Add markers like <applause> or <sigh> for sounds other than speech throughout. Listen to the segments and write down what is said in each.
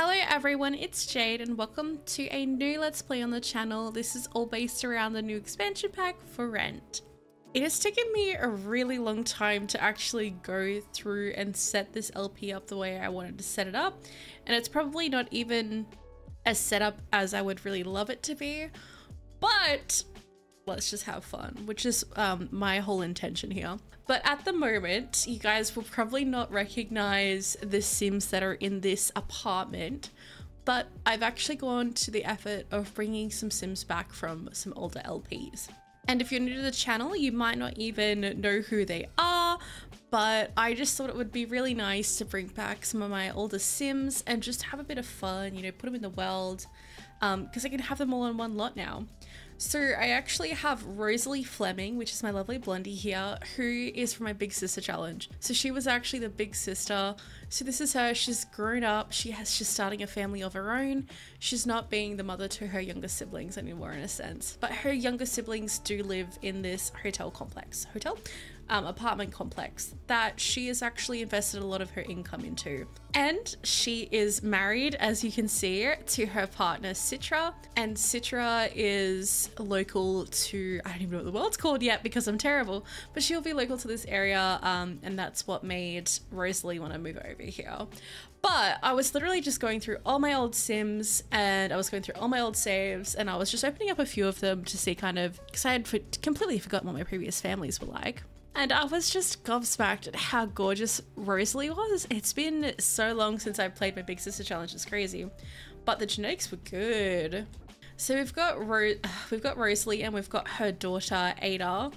Hello everyone, it's Jade and welcome to a new Let's Play on the channel. This is all based around the new expansion pack for Rent. It has taken me a really long time to actually go through and set this LP up the way I wanted to set it up and it's probably not even as set up as I would really love it to be, but let's just have fun, which is um, my whole intention here. But at the moment, you guys will probably not recognize the Sims that are in this apartment, but I've actually gone to the effort of bringing some Sims back from some older LPs. And if you're new to the channel, you might not even know who they are, but I just thought it would be really nice to bring back some of my older Sims and just have a bit of fun, you know, put them in the world, because um, I can have them all in one lot now. So I actually have Rosalie Fleming, which is my lovely blondie here, who is from my Big Sister Challenge. So she was actually the big sister. So this is her. She's grown up. She has she's starting a family of her own. She's not being the mother to her younger siblings anymore in a sense. But her younger siblings do live in this hotel complex. Hotel? Um, apartment complex that she has actually invested a lot of her income into. And she is married, as you can see, to her partner Citra. And Citra is local to, I don't even know what the world's called yet because I'm terrible, but she'll be local to this area. Um, and that's what made Rosalie want to move over here. But I was literally just going through all my old Sims and I was going through all my old saves and I was just opening up a few of them to see kind of, because I had completely forgotten what my previous families were like. And I was just gobsmacked at how gorgeous Rosalie was. It's been so long since I played my Big Sister Challenge, it's crazy. But the genetics were good. So we've got Ro <sighs> we've got Rosalie and we've got her daughter Ada,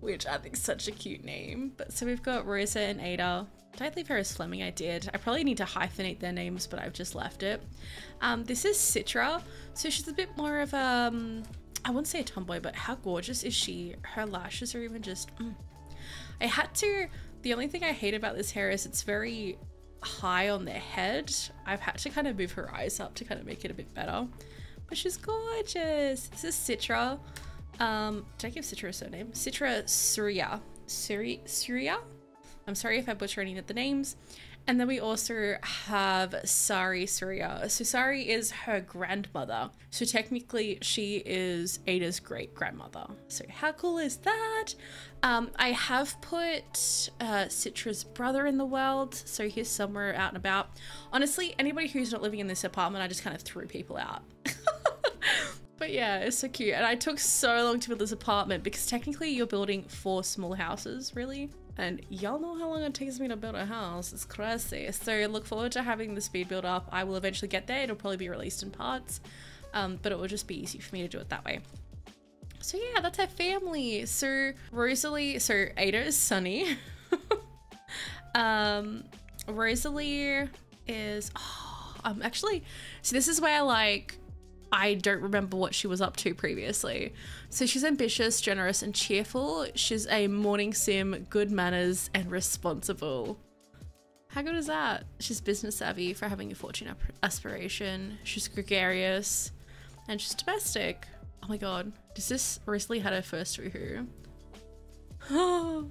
which I think is such a cute name. But so we've got Rosa and Ada. Did I leave her as Fleming? I did. I probably need to hyphenate their names, but I've just left it. Um, this is Citra. So she's a bit more of a, um, I wouldn't say a tomboy, but how gorgeous is she? Her lashes are even just, mm, I had to, the only thing I hate about this hair is it's very high on the head. I've had to kind of move her eyes up to kind of make it a bit better. But she's gorgeous. This is Citra. Um, did I give Citra a surname? Citra Surya. Suri Surya? I'm sorry if I butcher any of the names. And then we also have Sari Surya. So Sari is her grandmother. So technically she is Ada's great grandmother. So how cool is that? Um, I have put uh, Citra's brother in the world. So he's somewhere out and about. Honestly, anybody who's not living in this apartment, I just kind of threw people out. <laughs> But yeah, it's so cute. And I took so long to build this apartment because technically you're building four small houses, really. And y'all know how long it takes me to build a house. It's crazy. So look forward to having the speed build up. I will eventually get there. It'll probably be released in parts, um, but it will just be easy for me to do it that way. So yeah, that's her family. So Rosalie, so Ada is Sunny. <laughs> um, Rosalie is, oh, I'm actually, so this is where like I don't remember what she was up to previously. So she's ambitious, generous, and cheerful. She's a morning sim, good manners, and responsible. How good is that? She's business savvy for having a fortune aspiration. She's gregarious, and she's domestic. Oh my god, does this recently had her first woohoo? <gasps>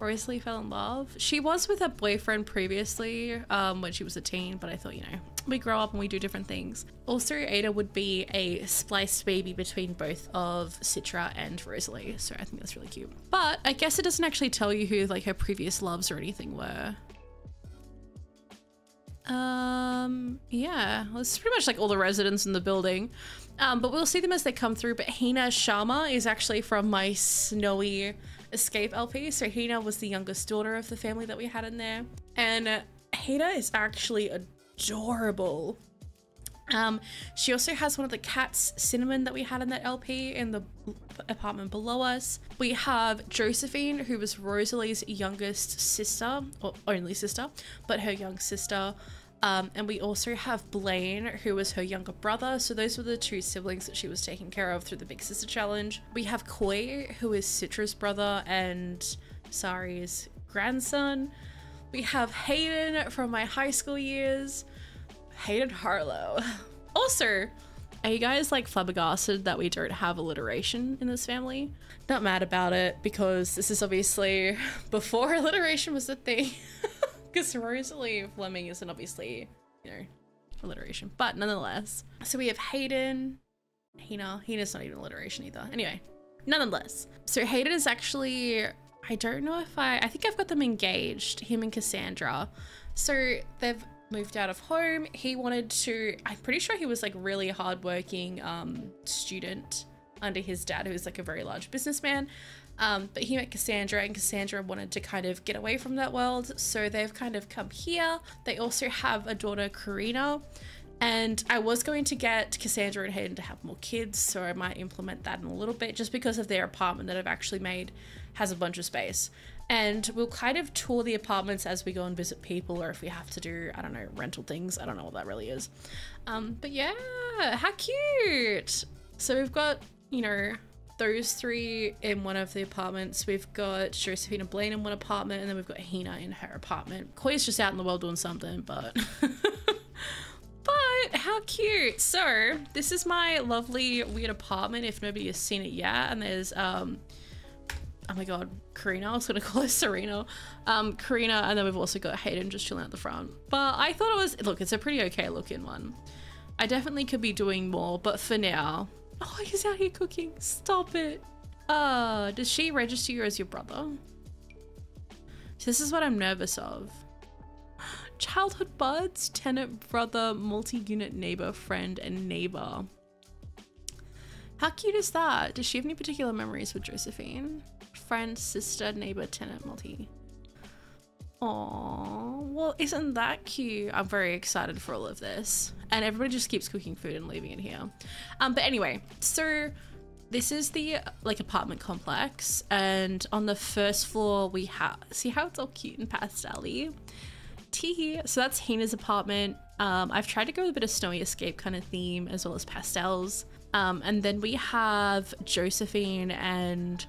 Rosalie fell in love. She was with her boyfriend previously um, when she was a teen, but I thought, you know, we grow up and we do different things. Also, Ada would be a spliced baby between both of Citra and Rosalie, so I think that's really cute. But I guess it doesn't actually tell you who like her previous loves or anything were. Um, yeah, well, it's pretty much like all the residents in the building. Um, but we'll see them as they come through. But Hina Sharma is actually from my Snowy Escape LP. So Hina was the youngest daughter of the family that we had in there. And Hina is actually adorable. Um, she also has one of the cats, Cinnamon, that we had in that LP in the apartment below us. We have Josephine, who was Rosalie's youngest sister, or only sister, but her young sister. Um, and we also have Blaine, who was her younger brother. So those were the two siblings that she was taking care of through the Big Sister Challenge. We have Koi, who is Citra's brother and Sari's grandson. We have Hayden from my high school years. Hayden Harlow. <laughs> Also, are you guys like flabbergasted that we don't have alliteration in this family? Not mad about it because this is obviously <laughs> before alliteration was a thing. <laughs> because Rosalie Fleming isn't obviously, you know, alliteration, but nonetheless. So we have Hayden, Hina. Hina's not even alliteration either. Anyway, nonetheless. So Hayden is actually, I don't know if I, I think I've got them engaged, him and Cassandra. So they've moved out of home. He wanted to, I'm pretty sure he was like really hardworking um, student under his dad, who's like a very large businessman. Um, but he met Cassandra, and Cassandra wanted to kind of get away from that world, so they've kind of come here. They also have a daughter, Karina, and I was going to get Cassandra and Hayden to have more kids, so I might implement that in a little bit, just because of their apartment that I've actually made has a bunch of space. And we'll kind of tour the apartments as we go and visit people, or if we have to do, I don't know, rental things. I don't know what that really is. Um, but yeah, how cute! So we've got, you know, those three in one of the apartments. We've got Josephine and Blaine in one apartment, and then we've got Hina in her apartment. Koi's just out in the world doing something, but. <laughs> but how cute! So, this is my lovely weird apartment if nobody has seen it yet. And there's, um, oh my god, Karina. I was gonna <laughs> call her Serena. Um, Karina, and then we've also got Hayden just chilling at the front. But I thought it was, look, it's a pretty okay looking one. I definitely could be doing more, but for now, <laughs> Oh, he's out here cooking. Stop it. Uh, does she register you as your brother? So this is what I'm nervous of. <gasps> Childhood buds, tenant, brother, multi-unit neighbor, friend, and neighbor. How cute is that? Does she have any particular memories with Josephine? Friend, sister, neighbor, tenant, multi. Oh, well, isn't that cute? I'm very excited for all of this. And everybody just keeps cooking food and leaving it here. Um, but anyway, so this is the like apartment complex and on the first floor we have see how it's all cute and pastel-y Tee. So that's Hina's apartment. Um, I've tried to go with a bit of snowy escape kind of theme as well as pastels. Um, and then we have Josephine and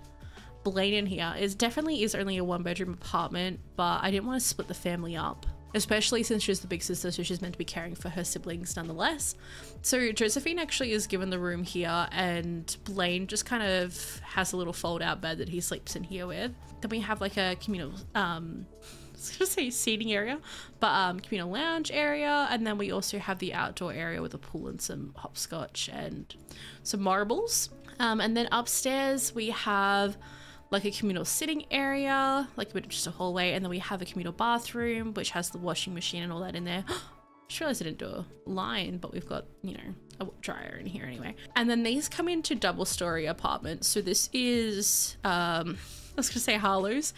Blaine in here is definitely is only a one bedroom apartment, but I didn't want to split the family up, especially since she's the big sister, so she's meant to be caring for her siblings nonetheless. So Josephine actually is given the room here, and Blaine just kind of has a little fold out bed that he sleeps in here with. Then we have like a communal, um, I was gonna say seating area, but um, communal lounge area, and then we also have the outdoor area with a pool and some hopscotch and some marbles. Um, and then upstairs we have like a communal sitting area, like just a hallway, and then we have a communal bathroom which has the washing machine and all that in there. <gasps> just realized I didn't do a line, but we've got, you know, a dryer in here anyway. And then these come into double story apartments. So this is, um, <laughs> I was gonna say Harlow's,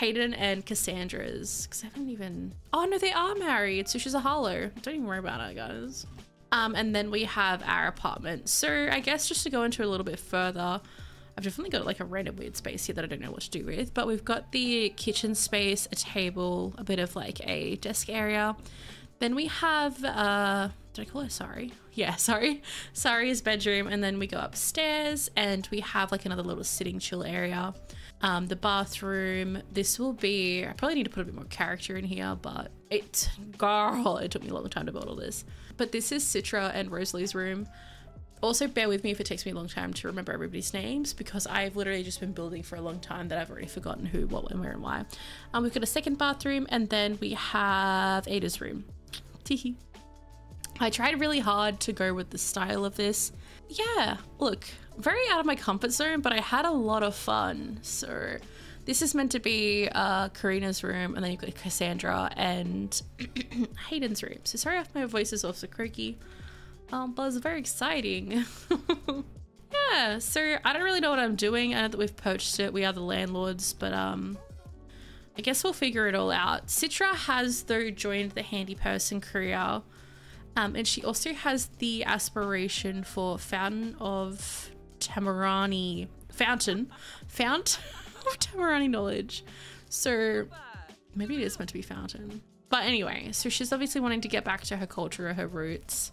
Hayden and Cassandra's, because I haven't even, oh no, they are married. So she's a Harlow. Don't even worry about it, guys. Um, and then we have our apartment. So I guess just to go into a little bit further, I've definitely got like a random weird space here that I don't know what to do with, but we've got the kitchen space, a table, a bit of like a desk area. Then we have, uh, did I call her Sorry? Yeah, <laughs> sorry. Sari's bedroom. And then we go upstairs and we have like another little sitting chill area. Um, the bathroom. This will be, I probably need to put a bit more character in here, but it, <laughs> girl, it took me a long time to build all this. But this is Citra and Rosalie's room. Also, bear with me if it takes me a long time to remember everybody's names because I've literally just been building for a long time that I've already forgotten who, what, when, where, and why. Um, we've got a second bathroom and then we have Ada's room. Teehee. I tried really hard to go with the style of this. Yeah, look, very out of my comfort zone, but I had a lot of fun. So this is meant to be uh, Karina's room, and then you've got Cassandra and <clears throat> Hayden's room. So sorry if my voice is also croaky. Um, but it's very exciting. <laughs> yeah, so I don't really know what I'm doing. I know that we've poached it. We are the landlords, but um, I guess we'll figure it all out. Citra has, though, joined the handy person career. Um, and she also has the aspiration for Fountain of Tomarani. Fountain. Fount <laughs> of Tomarani knowledge. So maybe it is meant to be Fountain. But anyway, so she's obviously wanting to get back to her culture, or her roots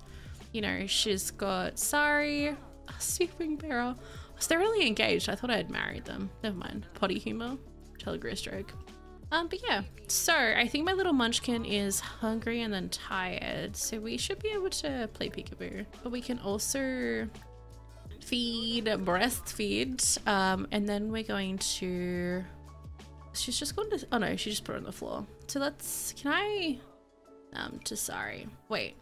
you know, she's got Sari, a Speaking Bearer. So they're really engaged. I thought I had married them. Never mind. Potty humor. Telegram stroke. Um, but yeah, so I think my little munchkin is hungry and then tired, so we should be able to play peekaboo. But we can also feed, breastfeed, um, and then we're going to She's just going to, oh no, she just put it on the floor. So let's, can I, um, to sorry. Wait,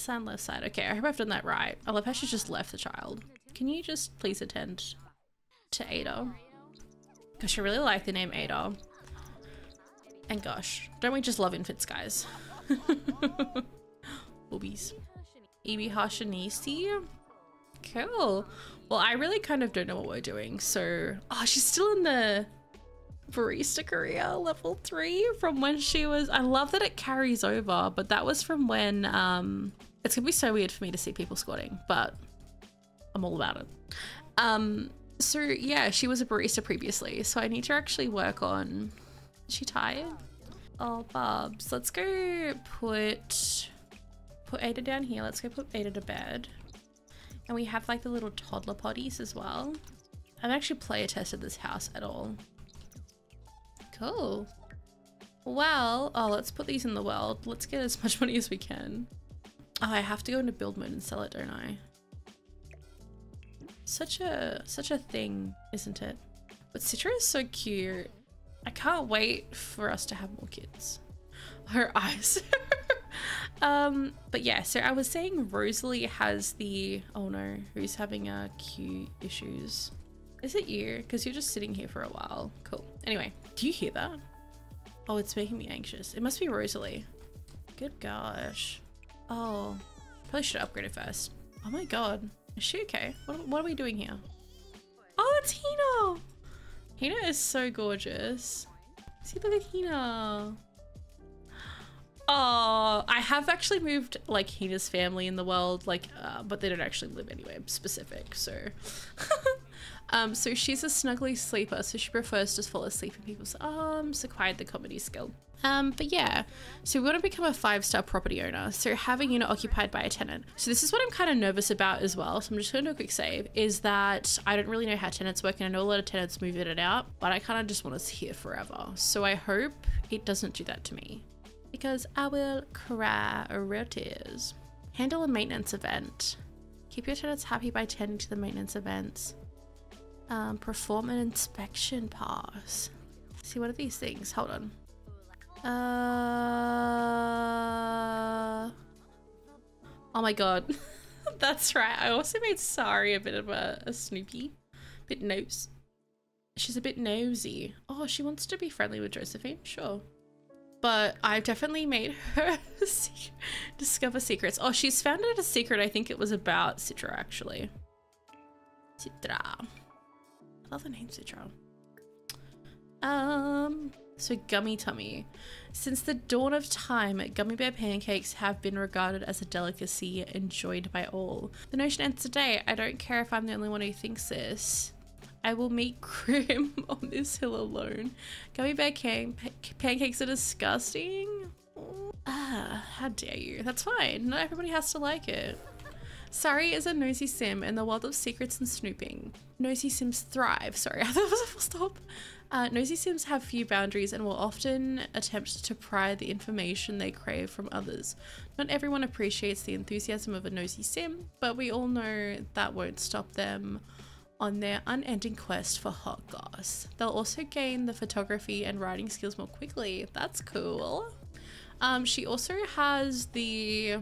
Sign left side. Okay, I hope I've done that right. I love how she's just left the child. Can you just please attend to Ada? Gosh, I really like the name Ada. And gosh, don't we just love infants, guys? <laughs> Boobies. Ibi Hashanisi? Cool. Well, I really kind of don't know what we're doing, so... Oh, she's still in the barista career level three from when she was I love that it carries over but that was from when um it's gonna be so weird for me to see people squatting but I'm all about it um so yeah she was a barista previously so I need to actually work on is she tired oh Bubs let's go put put Ada down here let's go put Ada to bed and we have like the little toddler potties as well I've actually player tested this house at all Cool. Well, oh, let's put these in the world. Let's get as much <laughs> money as we can. Oh, I have to go into build mode and sell it, don't I? Such a, such a thing, isn't it? But Citra is so cute. I can't wait for us to have more kids. <laughs> Her eyes. <laughs> um, but yeah, so I was saying Rosalie has the, oh no, who's having a uh, cute issues? Is it you? Because you're just sitting here for a while. Cool. Anyway, do you hear that? Oh, it's making me anxious. It must be Rosalie. Good gosh. Oh, probably should upgrade it first. Oh my god. Is she okay? What, what are we doing here? Oh, it's Hina! Hina is so gorgeous. See, look at Hina. Oh, I have actually moved like Hina's family in the world, like, uh, but they don't actually live anywhere specific, so. <laughs> Um, so she's a snuggly sleeper, so she prefers to fall asleep in people's arms, acquired the comedy skill. Um, but yeah, so we want to become a five-star property owner. So have a unit occupied by a tenant. So this is what I'm kind of nervous about as well. So I'm just going to do a quick save. Is that I don't really know how tenants work, and I know a lot of tenants move in and out, but I kind of just want us here forever. So I hope it doesn't do that to me, because I will cry real tears. Handle a maintenance event. Keep your tenants happy by tending to the maintenance events. Um, perform an inspection pass. see, what are these things? Hold on. Uh... Oh my god. <laughs> That's right. I also made Sari a bit of a, a Snoopy. Bit nose. She's a bit nosy. Oh, she wants to be friendly with Josephine? Sure. But I've definitely made her <laughs> discover secrets. Oh, she's found out a secret. I think it was about Citra, actually. Citra I love the name Citra. Um, so gummy tummy. Since the dawn of time, gummy bear pancakes have been regarded as a delicacy enjoyed by all. The notion ends today. I don't care if I'm the only one who thinks this. I will meet <laughs> Grim on this hill alone. Gummy bear can pancakes are disgusting. Ah, how dare you? That's fine. Not everybody has to like it. Sari is a nosy sim in the world of secrets and snooping. Nosy sims thrive. Sorry, <laughs> I thought it was a full stop. Uh, nosy sims have few boundaries and will often attempt to pry the information they crave from others. Not everyone appreciates the enthusiasm of a nosy sim, but we all know that won't stop them on their unending quest for hot goss. They'll also gain the photography and writing skills more quickly. That's cool. Um, she also has the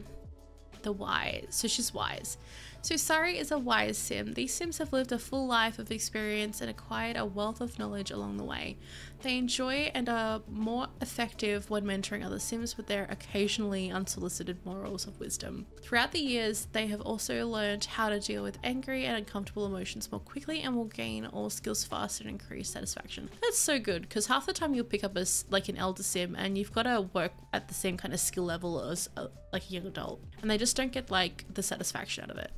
the wise. So she's wise. So Sari is a wise sim. These sims have lived a full life of experience and acquired a wealth of knowledge along the way. They enjoy and are more effective when mentoring other sims with their occasionally unsolicited morals of wisdom. Throughout the years, they have also learned how to deal with angry and uncomfortable emotions more quickly and will gain all skills faster and increase satisfaction. That's so good because half the time you'll pick up a, like an elder sim and you've got to work at the same kind of skill level as a, like a young adult and they just don't get like the satisfaction out of it.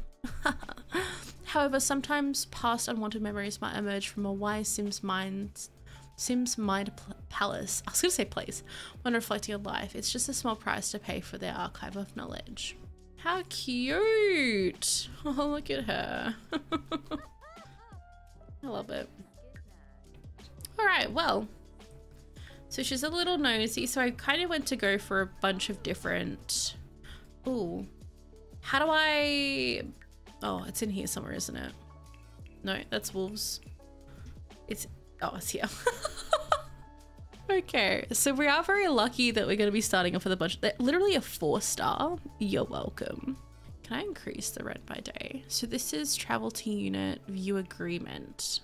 <laughs> However, sometimes past unwanted memories might emerge from a wise Sim's mind Sim's mind palace. I was gonna say place. When reflecting on life, it's just a small price to pay for their archive of knowledge. How cute! <laughs> Oh, look at her. <laughs> I love it. Alright, well. So she's a little nosy, so I kind of went to go for a bunch of different... Ooh. How do I Oh, it's in here somewhere, isn't it? No, that's wolves. It's, oh, it's here. <laughs> Okay, so we are very lucky that we're going to be starting off with a bunch. They're literally a four star. You're welcome. Can I increase the rent by day? So this is travel to unit view agreement.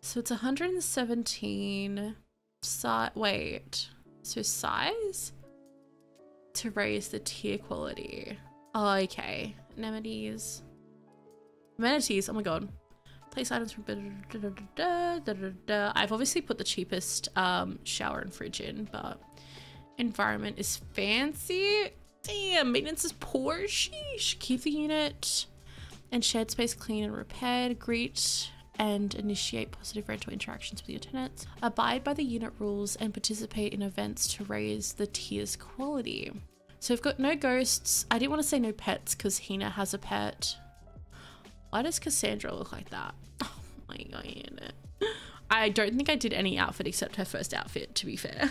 So it's 117. Si wait. So size to raise the tier quality. Oh, okay. Amenities. Amenities. Oh my god. Place items from. I've obviously put the cheapest um, shower and fridge in, but environment is fancy. Damn, maintenance is poor. Sheesh. Keep the unit and shared space clean and repaired. Greet and initiate positive rental interactions with your tenants. Abide by the unit rules and participate in events to raise the tier's quality. So we've got no ghosts. I didn't want to say no pets because Hina has a pet. Why does Cassandra look like that? <laughs> Oh my god. I don't think I did any outfit except her first outfit, to be fair.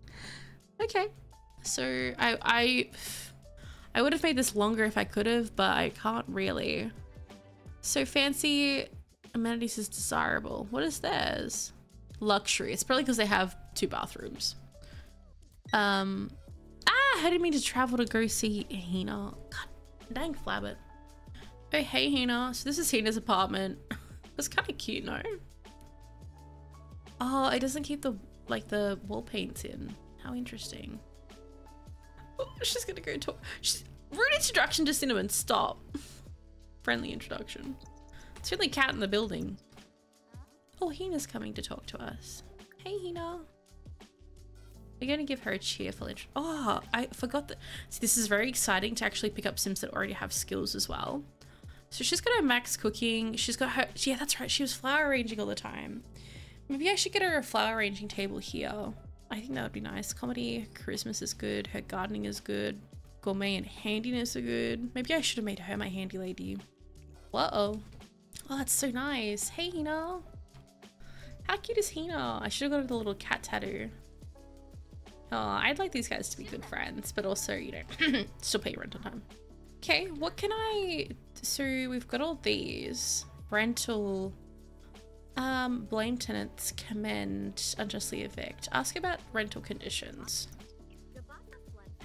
<laughs> okay. So I, I, I would have made this longer if I could have, but I can't really. So fancy amenities is desirable. What is theirs? Luxury. It's probably because they have two bathrooms. Um, ah, I didn't mean to travel to go see Hina. God dang flabbit. Oh, hey Hina. So this is Hina's apartment. It's kind of cute, no? Oh, it doesn't keep the, like, the wall paints in. How interesting. Oh, she's gonna go talk. She's, rude introduction to Cinnamon. Stop. <laughs> Friendly introduction. It's the only cat in the building. Oh, Hina's coming to talk to us. Hey, Hina. We're going to give her a cheerful intro. Oh, I forgot that. See, this is very exciting to actually pick up Sims that already have skills as well. So she's got her max cooking. She's got her. Yeah, that's right. She was flower arranging all the time. Maybe I should get her a flower arranging table here. I think that would be nice. Comedy, Christmas is good. Her gardening is good. Gourmet and handiness are good. Maybe I should have made her my handy lady. Whoa. Oh, that's so nice. Hey, Hina. How cute is Hina? I should have got her the little cat tattoo. Oh, I'd like these guys to be good friends, but also, you know, <clears throat> still pay rent on time. Okay, what can I... So we've got all these. Rental... Um, blame tenants, commend, unjustly evict. Ask about rental conditions.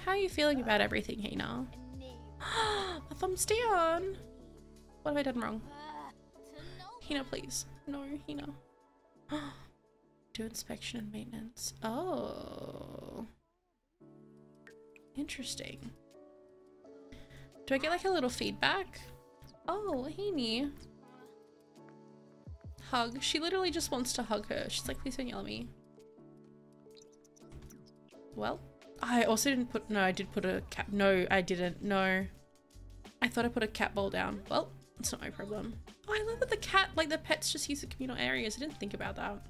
How are you feeling about everything, Hina? <gasps> My thumb's down. What have I done wrong? Hina, please. No, Hina. <gasps> Do inspection and maintenance. Oh. Interesting. Do I get like a little feedback? Oh, Heaney. Hug. She literally just wants to hug her. She's like, please don't yell at me. Well, I also didn't put, no, I did put a cat, no, I didn't, no. I thought I put a cat bowl down. Well, it's not my problem. Oh, I love that the cat, like the pets just use the communal areas. I didn't think about that.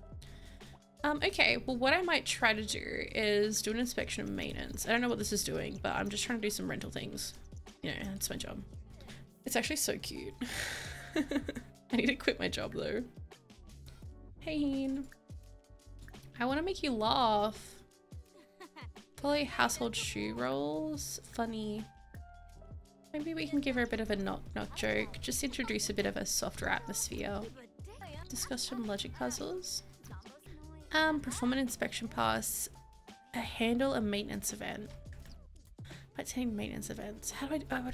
Um, okay, well what I might try to do is do an inspection of maintenance. I don't know what this is doing, but I'm just trying to do some rental things. You know, that's my job. It's actually so cute. <laughs> I need to quit my job though. Hey. I want to make you laugh. Probably household shoe rolls. Funny. Maybe we can give her a bit of a knock knock joke. Just introduce a bit of a softer atmosphere. Discuss some logic puzzles. Um, perform an inspection pass. A handle a maintenance event. Attending maintenance events. How do I, oh,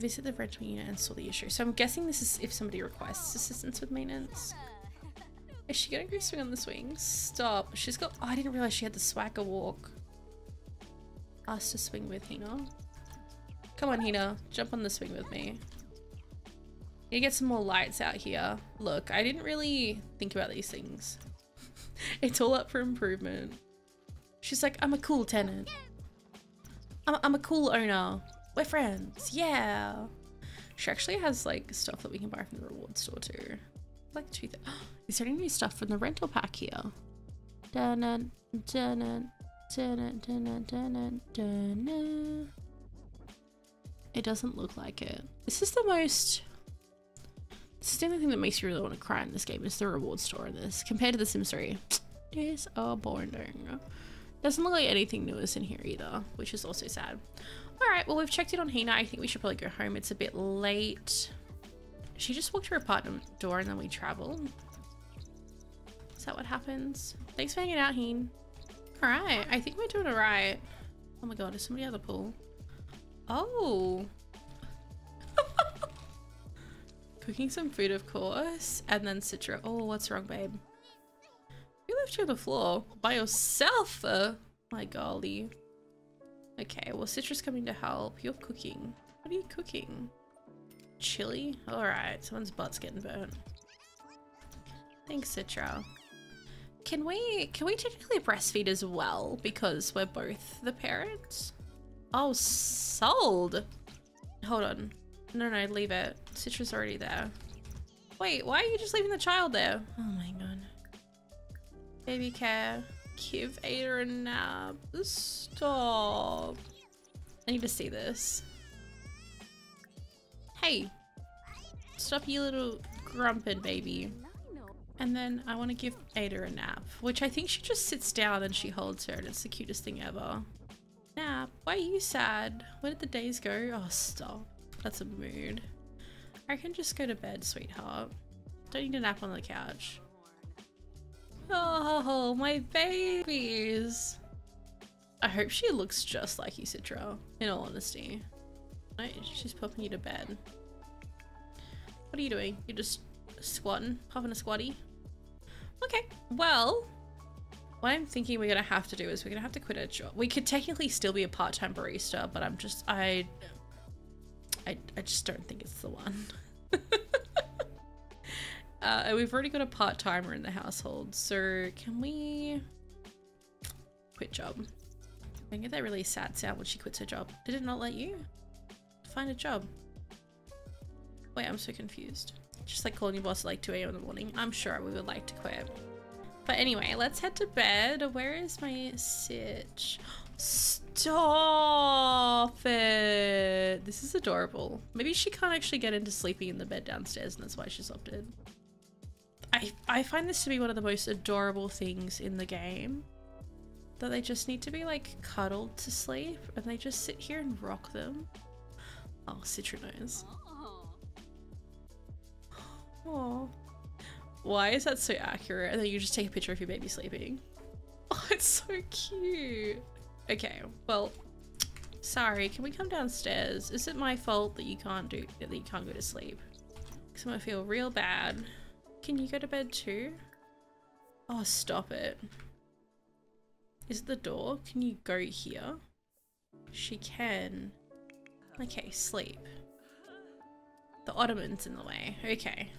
visit the rental unit and sort the issue. So I'm guessing this is if somebody requests assistance with maintenance. Is she gonna go swing on the swings? Stop. She's got, oh, I didn't realize she had the swagger walk. Asked to swing with Hina. Come on, Hina. Jump on the swing with me. You get some more lights out here. Look, I didn't really think about these things. It's all up for improvement. She's like, I'm a cool tenant. I'm, I'm a cool owner. We're friends. Yeah. She actually has like stuff that we can buy from the reward store too. Like two things. Is there any new stuff from the rental pack here? -dun, dun -dun, dun -dun, dun -dun, it doesn't look like it. This is the most... The only thing that makes you really want to cry in this game is the reward store in this. Compared to The Sims 3. It is a boring. Doesn't look like anything new is in here either, which is also sad. Alright, well we've checked in on Hina. I think we should probably go home. It's a bit late. She just walked to her apartment door and then we travel. Is that what happens? Thanks for hanging out, Heen. Alright, I think we're doing alright. Oh my god, is somebody at the pool? Oh. Cooking some food, of course. And then Citra. Oh, what's wrong, babe? You left you on the floor by yourself. Uh, my golly. Okay, well, Citra's coming to help. You're cooking. What are you cooking? Chili? Alright, someone's butt's getting burnt. Thanks, Citra. Can we can we technically breastfeed as well because we're both the parents? Oh, sold. Hold on. No, no, leave it. Citra's already there. Wait, why are you just leaving the child there? Oh my god. Baby care. Give Ada a nap. Stop. I need to see this. Hey. Stop you little grumpin' baby. And then I want to give Ada a nap, which I think she just sits down and she holds her and it's the cutest thing ever. Nap, why are you sad? Where did the days go? Oh, stop. That's a mood. I can just go to bed, sweetheart. Don't need a nap on the couch. Oh, my babies. I hope she looks just like you, Citra, in all honesty. She's popping you to bed. What are you doing? You're just squatting, popping a squatty? Okay, well, what I'm thinking we're gonna have to do is we're gonna have to quit our job. We could technically still be a part-time barista, but I'm just, I, I, I just don't think it's the one. <laughs> uh, we've already got a part-timer in the household, so can we quit job? I get that really sad sound when she quits her job. Did it not let you find a job? Wait, I'm so confused. Just like calling your boss at like 2 a.m. in the morning. I'm sure we would like to quit. But anyway, let's head to bed. Where is my sitch? Stop it. This is adorable. Maybe she can't actually get into sleeping in the bed downstairs and that's why she's opted. I, I find this to be one of the most adorable things in the game. That they just need to be like cuddled to sleep and they just sit here and rock them. Oh, Citra knows. Oh. Why is that so accurate? And then you just take a picture of your baby sleeping. <laughs> Oh, it's so cute. Okay, well, sorry. Can we come downstairs? Is it my fault that you can't do that you can't go to sleep? Because I'm gonna feel real bad. Can you go to bed too? Oh, stop it. Is it the door? Can you go here? She can. Okay, sleep. The ottoman's in the way. Okay.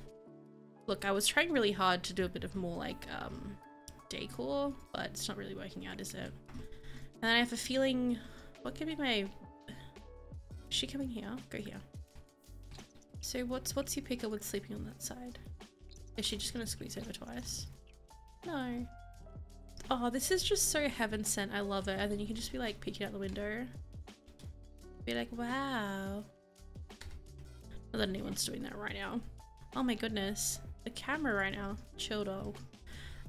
Look, I was trying really hard to do a bit of more like um, decor, but it's not really working out, is it? And then I have a feeling, what could be my, is she coming here? Go here. So what's what's your picker with sleeping on that side? Is she just gonna squeeze over twice? No. Oh, this is just so heaven sent. I love it. And then you can just be like peeking out the window. Be like, wow. Not that anyone's doing that right now. Oh my goodness the camera right now. Chill dog.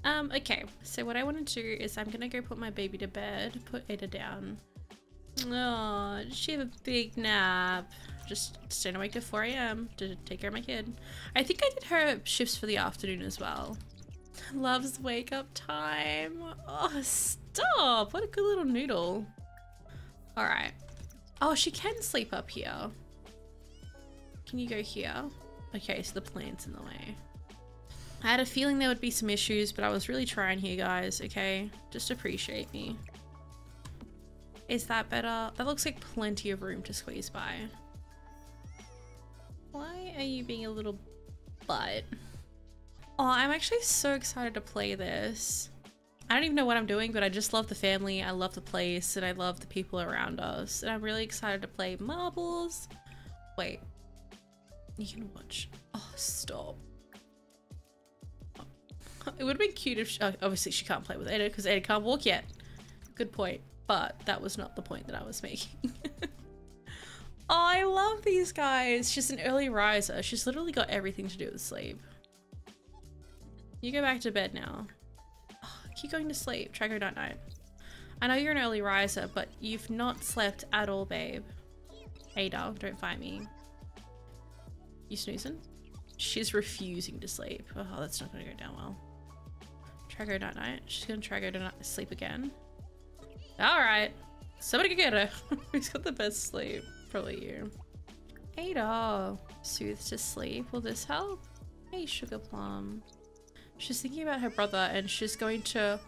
Um, okay, so what I want to do is I'm gonna go put my baby to bed, put Ada down. Oh, she have a big nap? Just staying awake till 4 a.m. to take care of my kid. I think I did her shifts for the afternoon as well. Loves wake up time. Oh, stop. What a good little noodle. All right. Oh, she can sleep up here. Can you go here? Okay, so the plant's in the way. I had a feeling there would be some issues, but I was really trying here, guys, okay? Just appreciate me. Is that better? That looks like plenty of room to squeeze by. Why are you being a little butt? Oh, I'm actually so excited to play this. I don't even know what I'm doing, but I just love the family, I love the place, and I love the people around us. And I'm really excited to play marbles. Wait. You can watch. Oh, stop. <laughs> It would have been cute if she, oh, obviously she can't play with Ada because Ada can't walk yet. Good point. But that was not the point that I was making. oh, <laughs> I love these guys. She's an early riser. She's literally got everything to do with sleep. You go back to bed now. Oh, keep going to sleep. Try go night night. I know you're an early riser, but you've not slept at all, babe. Ada, don't fight me. You snoozing? She's refusing to sleep. Oh, that's not gonna go down well. Try go night night. She's gonna try go to night sleep again. Alright. Somebody get her. <laughs> Who's got the best sleep? Probably you. Ada. Soothe to sleep. Will this help? Hey, Sugar Plum. She's thinking about her brother and she's going to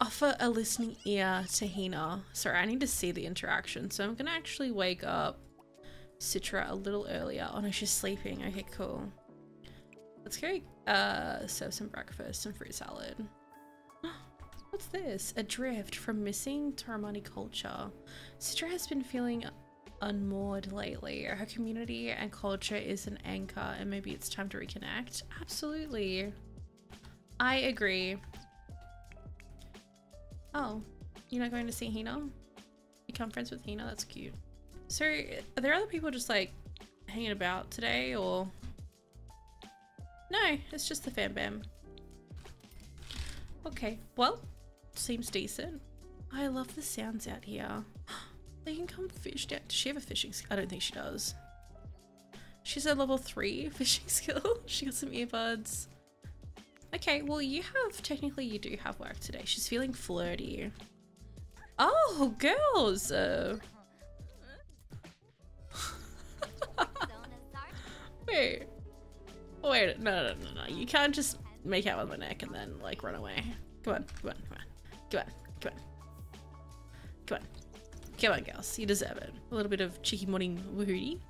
offer a listening ear to Hina. Sorry, I need to see the interaction. So I'm gonna actually wake up Citra a little earlier. Oh no, she's sleeping. Okay, cool. Let's go uh, serve some breakfast, some fruit salad. <gasps> What's this? A drift from missing Tomarani culture. Citra has been feeling unmoored lately. Her community and culture is an anchor and maybe it's time to reconnect. Absolutely. I agree. Oh, you're not going to see Hina? Become friends with Hina? That's cute. So, are there other people just like hanging about today or? No, it's just the fam bam. Okay, well, seems decent. I love the sounds out here. <gasps> They can come fish down. Does she have a fishing skill? I don't think she does. She's a level 3 <laughs> fishing skill. she got some earbuds. Okay, well you have, technically you do have work today. She's feeling flirty. Oh, girls! Uh... <laughs> Wait. Wait, no, no, no, no. You can't just make out with my neck and then like run away. Come on, come on, come on. Come on, come on. Come on. Come on, girls. You deserve it. A little bit of cheeky morning woohooty.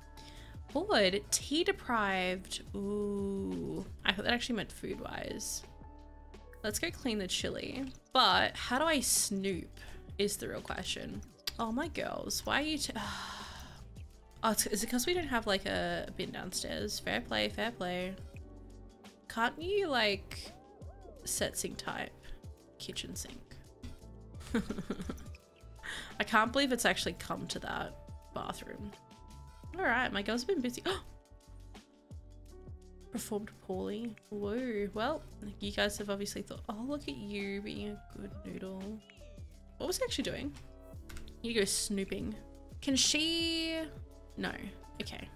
Bored. Tea deprived. Ooh. I thought that actually meant food wise. Let's go clean the chili. But how do I snoop is the real question. Oh, my girls. Why are you... oh, is it because we don't have like a bin downstairs? Fair play, fair play. Can't you like set sink type? Kitchen sink. <laughs> I can't believe it's actually come to that bathroom. All right, my girl's been busy. <gasps> Performed poorly. Whoa. Well, you guys have obviously thought, oh, look at you being a good noodle. What was he actually doing? You go snooping. Can she? No. Okay.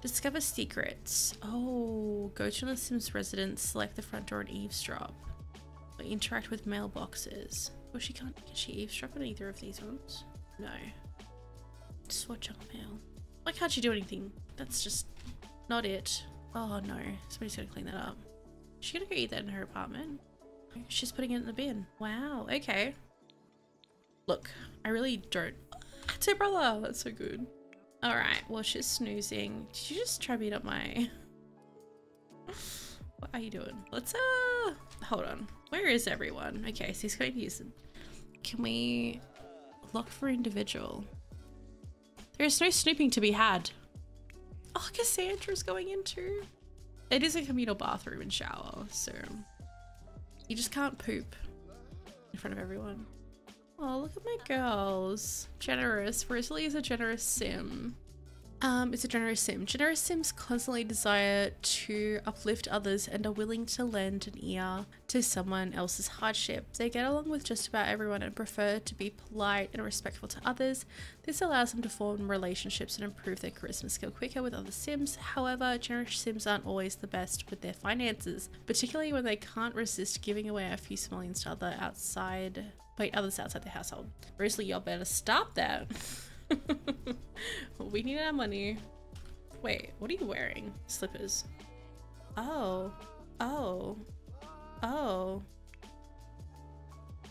Discover secrets. Oh, go to the Sims residence, select the front door and eavesdrop. Or interact with mailboxes. Well, she can't. Can she eavesdrop on either of these ones? No. Swatch on mail. Why can't she do anything? That's just not it. Oh no. Somebody's gonna clean that up. She's gonna go eat that in her apartment. She's putting it in the bin. Wow. Okay. Look, I really don't. <gasps> It's her brother. That's so good. All right. Well, she's snoozing. Did you just try beat up my? <laughs> what are you doing? Let's uh. Hold on. Where is everyone? Okay, so he's going to use. Can we look for individual? There's no snooping to be had. Oh, Cassandra's going into. It is a communal bathroom and shower, so you just can't poop in front of everyone. Oh, look at my girls. Generous. Rosalie is a generous sim. Um, it's a generous sim. Generous sims constantly desire to uplift others and are willing to lend an ear to someone else's hardship. They get along with just about everyone and prefer to be polite and respectful to others. This allows them to form relationships and improve their charisma skill quicker with other sims. However, generous sims aren't always the best with their finances, particularly when they can't resist giving away a few simoleons to other outside, wait, others outside the household. Rosalie, y'all better stop that. <laughs> we need our money. Wait, what are you wearing? Slippers. Oh. Oh. Oh.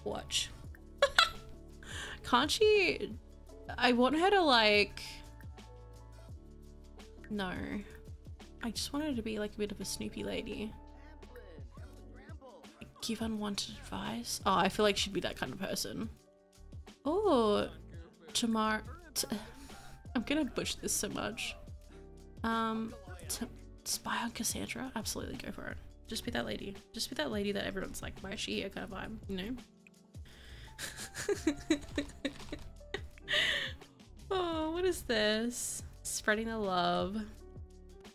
Watch. <laughs> Can't she... I want her to like... No. I just want her to be like a bit of a snoopy lady. Give unwanted advice? Oh, I feel like she'd be that kind of person. Oh, tomorrow. I'm gonna butcher this so much. Um, spy on Cassandra? Absolutely, go for it. Just be that lady. Just be that lady that everyone's like, why is she here kind of vibe, you know? <laughs> oh, what is this? Spreading the love.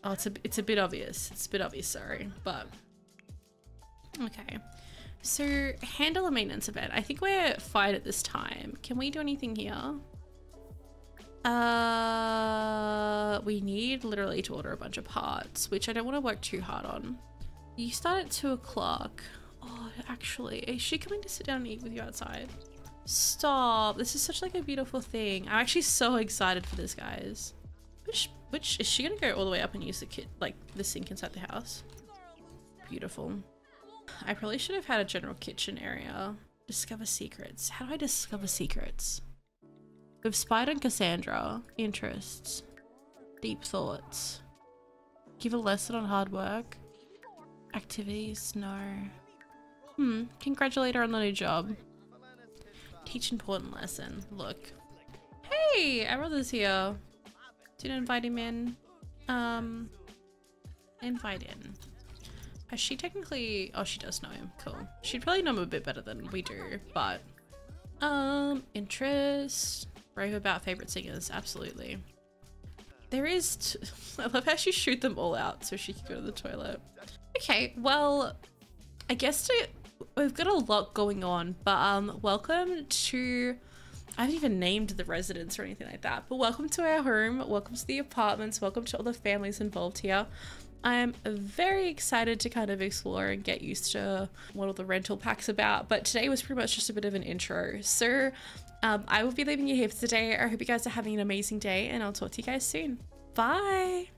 Oh, it's a, it's a bit obvious. It's a bit obvious, sorry, but okay. So handle a maintenance event. I think we're fired at this time. Can we do anything here? Uh, we need literally to order a bunch of parts, which I don't want to work too hard on. You start at 2 o'clock. Oh, actually, is she coming to sit down and eat with you outside? Stop. This is such like a beautiful thing. I'm actually so excited for this, guys. Which, which, is she gonna go all the way up and use the kit, like the sink inside the house? Beautiful. I probably should have had a general kitchen area. Discover secrets. How do I discover secrets? We've spied on Cassandra. Interests. Deep thoughts. Give a lesson on hard work. Activities? No. Hmm. Congratulate her on the new job. Teach important lesson. Look. Hey! Our brother's here. Didn't invite him in. Um. Invite in. Has she technically... Oh, she does know him. Cool. She'd probably know him a bit better than we do, but... Um, interest. Brave about favorite singers. Absolutely. There is... <laughs> I love how she shoot them all out so she can go to the toilet. Okay, well, I guess to, we've got a lot going on, but um, welcome to... I haven't even named the residence or anything like that, but welcome to our home, welcome to the apartments, welcome to all the families involved here. I'm very excited to kind of explore and get used to what all the rental pack's about, but today was pretty much just a bit of an intro. So um, I will be leaving you here for today. I hope you guys are having an amazing day and I'll talk to you guys soon. Bye!